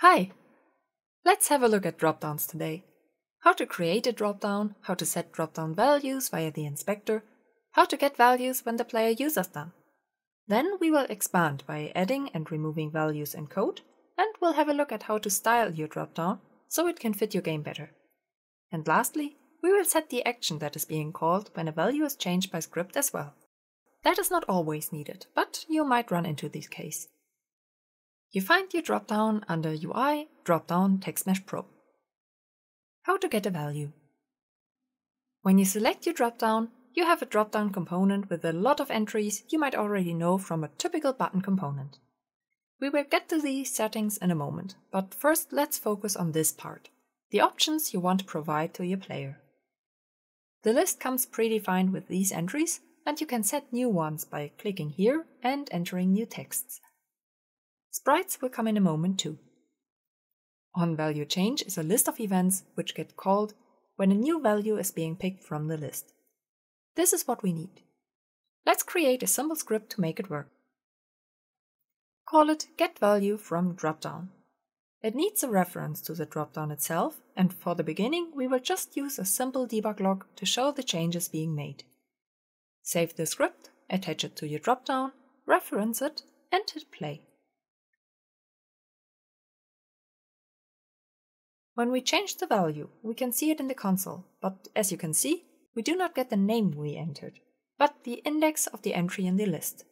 Hi! Let's have a look at dropdowns today. How to create a dropdown, how to set dropdown values via the inspector, how to get values when the player uses them. Then we will expand by adding and removing values in code, and we'll have a look at how to style your dropdown so it can fit your game better. And lastly, we will set the action that is being called when a value is changed by script as well. That is not always needed, but you might run into this case. You find your dropdown under UI, dropdown TextMesh Pro. How to get a value. When you select your dropdown, you have a dropdown component with a lot of entries you might already know from a typical button component. We will get to these settings in a moment, but first let's focus on this part, the options you want to provide to your player. The list comes predefined with these entries, and you can set new ones by clicking here and entering new texts. Sprites will come in a moment too. On value change is a list of events which get called when a new value is being picked from the list. This is what we need. Let's create a simple script to make it work. Call it getValue from dropdown. It needs a reference to the dropdown itself, and for the beginning we will just use a simple debug log to show the changes being made. Save the script, attach it to your dropdown, reference it, and hit play. When we change the value, we can see it in the console, but as you can see, we do not get the name we entered, but the index of the entry in the list.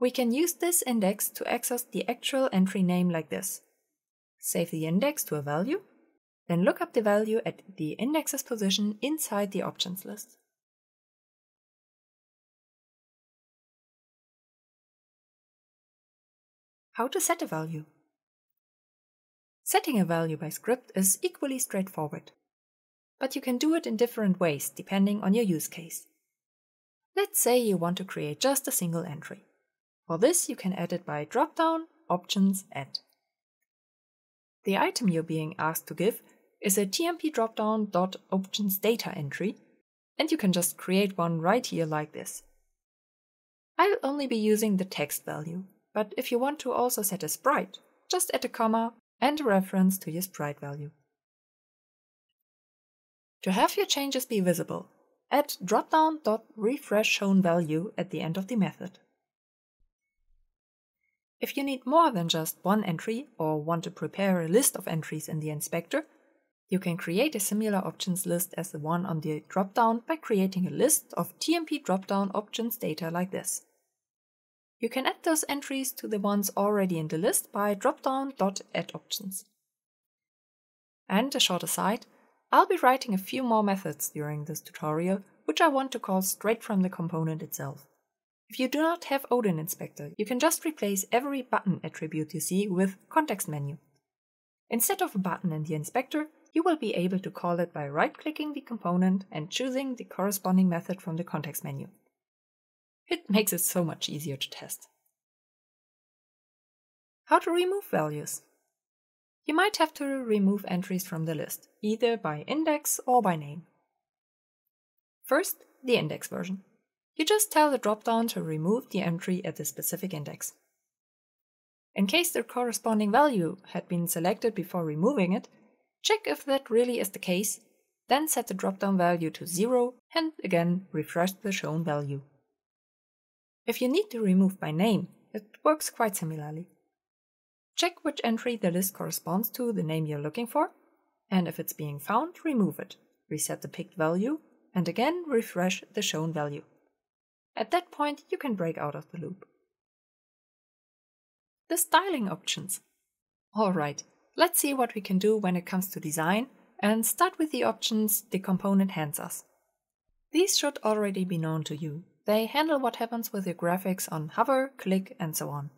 We can use this index to access the actual entry name like this. Save the index to a value, then look up the value at the index's position inside the options list. How to set a value. Setting a value by script is equally straightforward, but you can do it in different ways depending on your use case. Let's say you want to create just a single entry. For this, you can add it by dropdown, options, add. The item you're being asked to give is a tmp dropdown.options data entry, and you can just create one right here like this. I'll only be using the text value, but if you want to also set a sprite, just add a comma and a reference to your sprite value. To have your changes be visible, add dropdown.refreshShownValue at the end of the method. If you need more than just one entry or want to prepare a list of entries in the inspector, you can create a similar options list as the one on the dropdown by creating a list of TMP dropdown options data like this. You can add those entries to the ones already in the list by dropdown.addOptions. And a short aside, I'll be writing a few more methods during this tutorial, which I want to call straight from the component itself. If you do not have Odin Inspector, you can just replace every button attribute you see with context menu. Instead of a button in the inspector, you will be able to call it by right-clicking the component and choosing the corresponding method from the context menu. It makes it so much easier to test. How to remove values. You might have to remove entries from the list, either by index or by name. First, the index version. You just tell the dropdown to remove the entry at the specific index. In case the corresponding value had been selected before removing it, check if that really is the case, then set the dropdown value to 0 and again refresh the shown value. If you need to remove by name, it works quite similarly. Check which entry the list corresponds to the name you're looking for, and if it's being found, remove it, reset the picked value, and again refresh the shown value. At that point, you can break out of the loop. The styling options. Alright, let's see what we can do when it comes to design, and start with the options the component hands us. These should already be known to you, they handle what happens with your graphics on hover, click, and so on.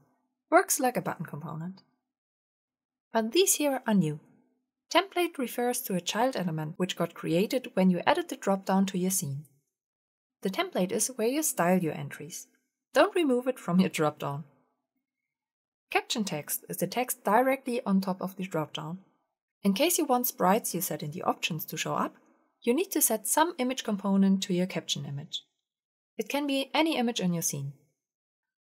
Works like a button component. But these here are new. Template refers to a child element which got created when you added the dropdown to your scene. The template is where you style your entries. Don't remove it from your dropdown. Caption text is the text directly on top of the dropdown. In case you want sprites you set in the options to show up, you need to set some image component to your caption image. It can be any image in your scene.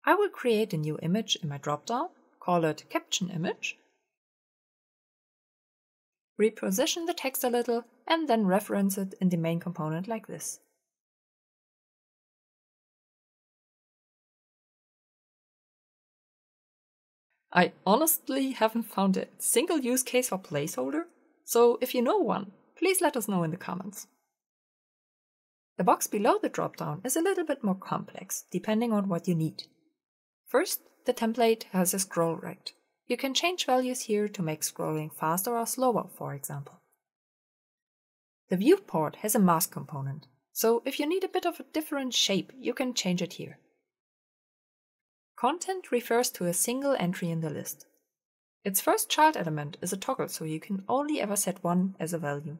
I will create a new image in my dropdown, call it caption image, reposition the text a little, and then reference it in the main component like this. I honestly haven't found a single use case for placeholder, so if you know one, please let us know in the comments. The box below the dropdown is a little bit more complex, depending on what you need. First, the template has a scroll rate. You can change values here to make scrolling faster or slower, for example. The viewport has a mask component, so if you need a bit of a different shape, you can change it here. Content refers to a single entry in the list. Its first child element is a toggle, so you can only ever set one as a value.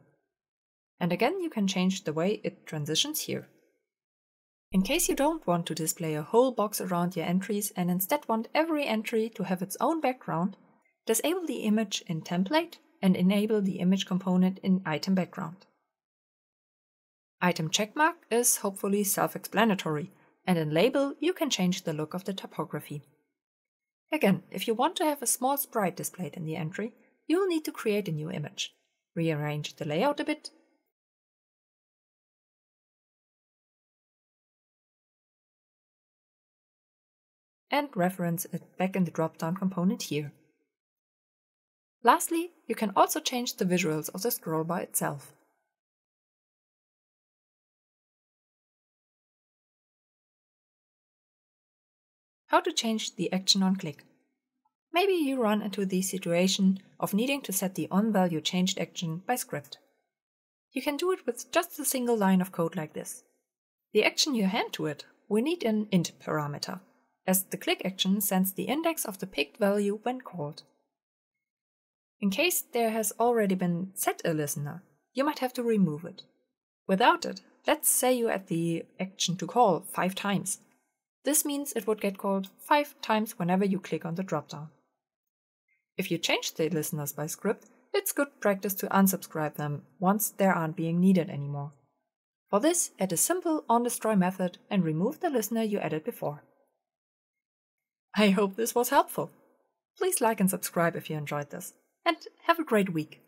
And again, you can change the way it transitions here. In case you don't want to display a whole box around your entries and instead want every entry to have its own background, disable the image in template and enable the image component in item background. Item checkmark is hopefully self-explanatory, and in Label you can change the look of the typography. Again, if you want to have a small sprite displayed in the entry, you will need to create a new image, rearrange the layout a bit, and reference it back in the drop-down component here. Lastly, you can also change the visuals of the scroll bar itself. How to change the action on click. Maybe you run into the situation of needing to set the on value changed action by script. You can do it with just a single line of code like this. The action you hand to it will need an int parameter, as the click action sends the index of the picked value when called. In case there has already been set a listener, you might have to remove it. Without it, let's say you add the action to call five times, this means it would get called five times whenever you click on the dropdown. If you change the listeners by script, it's good practice to unsubscribe them once they aren't being needed anymore. For this, add a simple onDestroy method and remove the listener you added before. I hope this was helpful. Please like and subscribe if you enjoyed this, and have a great week.